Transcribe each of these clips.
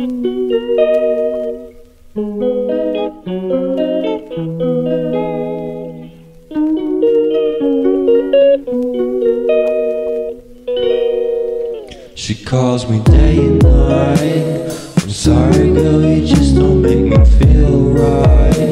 She calls me day and night. I'm sorry, girl, you just don't make me feel right.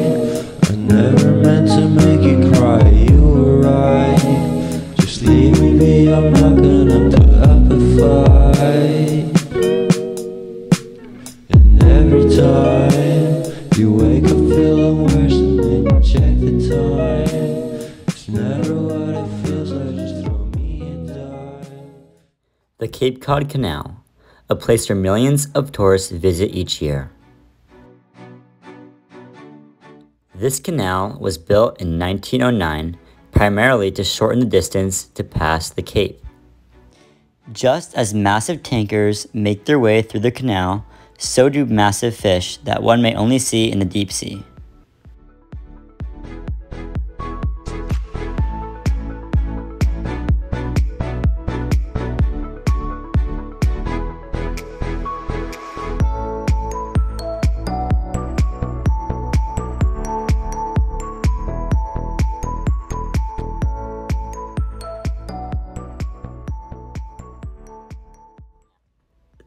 The Cape Cod Canal, a place where millions of tourists visit each year. This canal was built in 1909 primarily to shorten the distance to pass the Cape. Just as massive tankers make their way through the canal, so do massive fish that one may only see in the deep sea.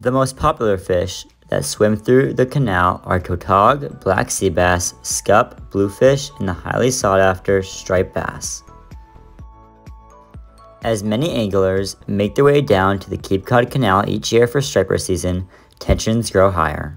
The most popular fish that swim through the canal are tautog, black sea bass, scup, bluefish, and the highly sought after striped bass. As many anglers make their way down to the Cape Cod Canal each year for striper season, tensions grow higher.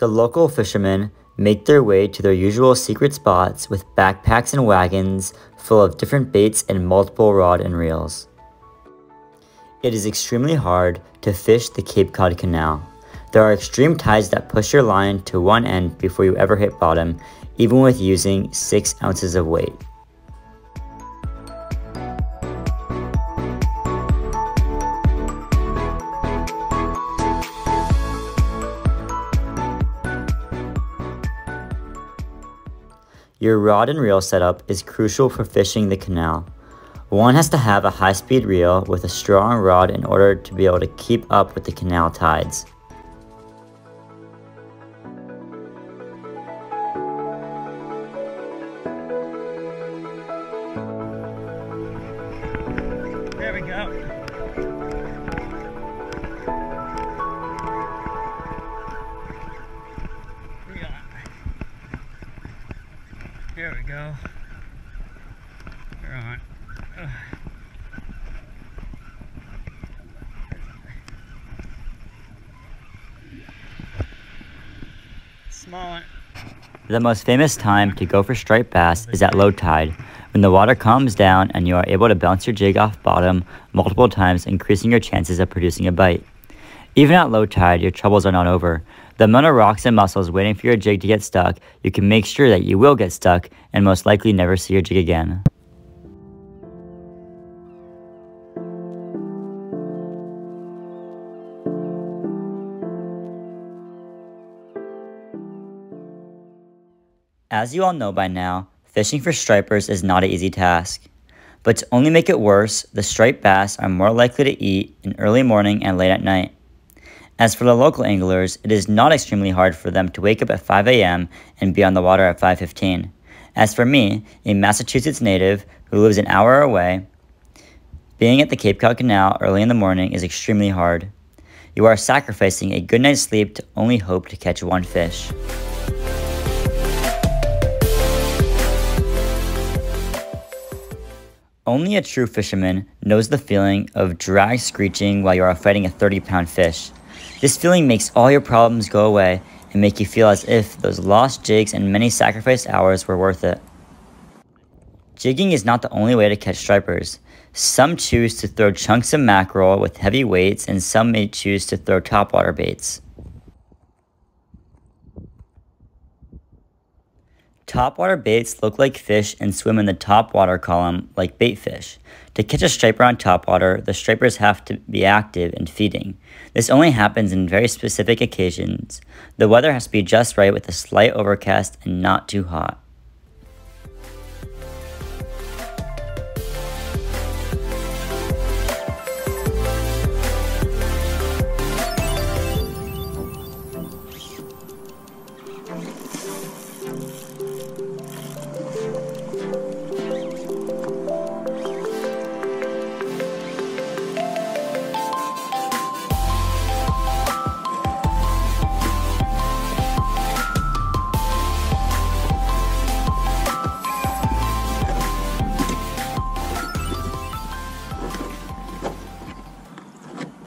The local fishermen make their way to their usual secret spots with backpacks and wagons full of different baits and multiple rod and reels. It is extremely hard to fish the Cape Cod Canal. There are extreme tides that push your line to one end before you ever hit bottom, even with using 6 ounces of weight. Your rod and reel setup is crucial for fishing the canal. One has to have a high-speed reel with a strong rod in order to be able to keep up with the canal tides. There we go. Here we go. The most famous time to go for striped bass is at low tide, when the water calms down and you are able to bounce your jig off bottom multiple times, increasing your chances of producing a bite. Even at low tide, your troubles are not over. The amount of rocks and mussels waiting for your jig to get stuck, you can make sure that you will get stuck and most likely never see your jig again. As you all know by now, fishing for stripers is not an easy task. But to only make it worse, the striped bass are more likely to eat in early morning and late at night. As for the local anglers, it is not extremely hard for them to wake up at 5 a.m. and be on the water at 5:15. As for me, a Massachusetts native who lives an hour away, being at the Cape Cod Canal early in the morning is extremely hard. You are sacrificing a good night's sleep to only hope to catch one fish. Only a true fisherman knows the feeling of drag screeching while you are fighting a 30 pound fish. This feeling makes all your problems go away and make you feel as if those lost jigs and many sacrificed hours were worth it. Jigging is not the only way to catch stripers. Some choose to throw chunks of mackerel with heavy weights, and some may choose to throw topwater baits. Topwater baits look like fish and swim in the top water column like bait fish. To catch a striper on topwater, the stripers have to be active and feeding. This only happens in very specific occasions. The weather has to be just right with a slight overcast and not too hot.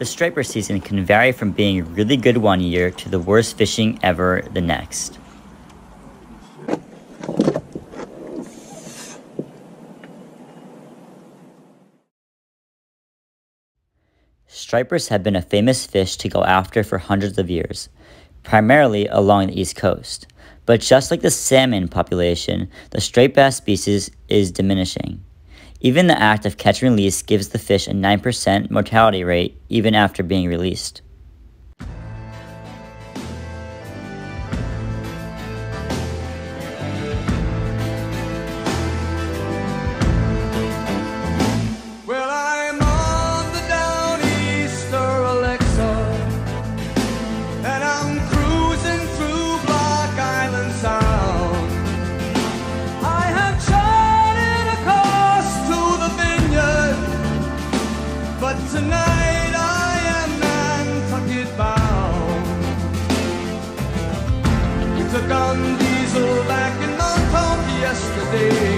The striper season can vary from being a really good one year to the worst fishing ever the next. Stripers have been a famous fish to go after for hundreds of years, primarily along the east coast. But just like the salmon population, the striped bass species is diminishing. Even the act of catch and release gives the fish a 9% mortality rate even after being released. Tonight I am bound. We took on diesel back in Montauk yesterday.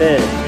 bed.